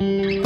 Música